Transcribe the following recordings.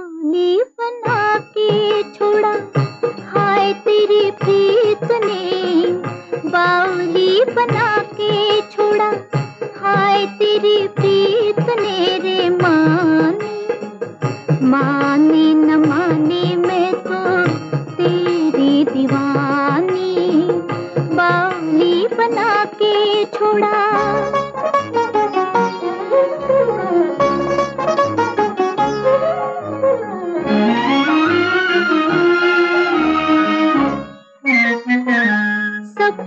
ने के छोड़ा। हाय तेरी प्रीत ने बावली बना के छोड़ा। हाय तेरी प्रीत ने रे माने। माने न माने मैं तो तेरी दीवानी। बावली बना के छोड़ा।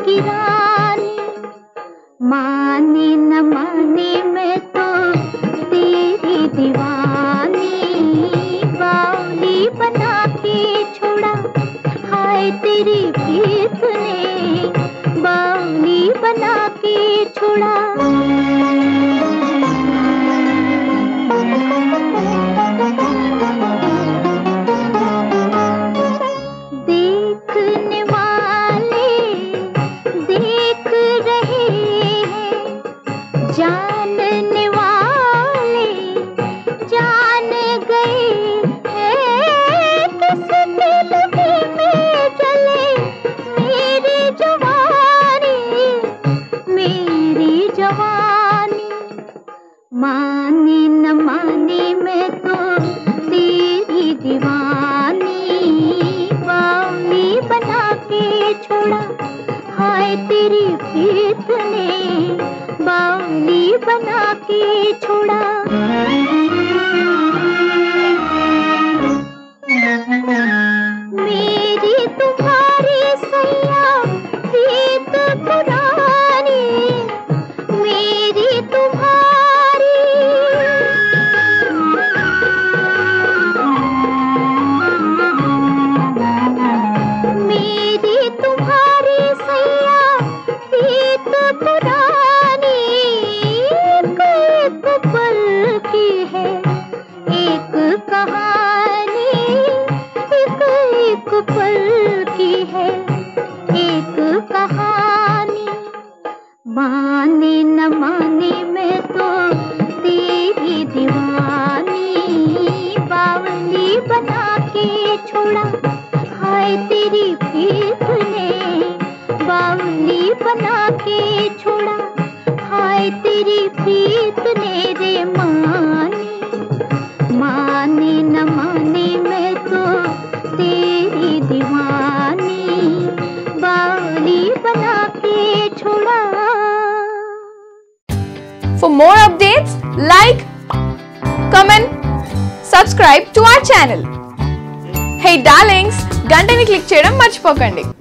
की रानी माने न माने मैं तो तेरी दीवानी। बावली बना के छोड़ा, हाय तेरी प्रीत ने। बावली बना के छोड़ा। माने न माने मैं तो तेरी दीवानी। बावली बना के छोड़ा। हाय तेरी प्रीत ने बावली बना के छोड़ा। रहा For more updates, like, comment, subscribe to our channel. Hey darlings, గంటని click చేయడం మర్చిపోకండి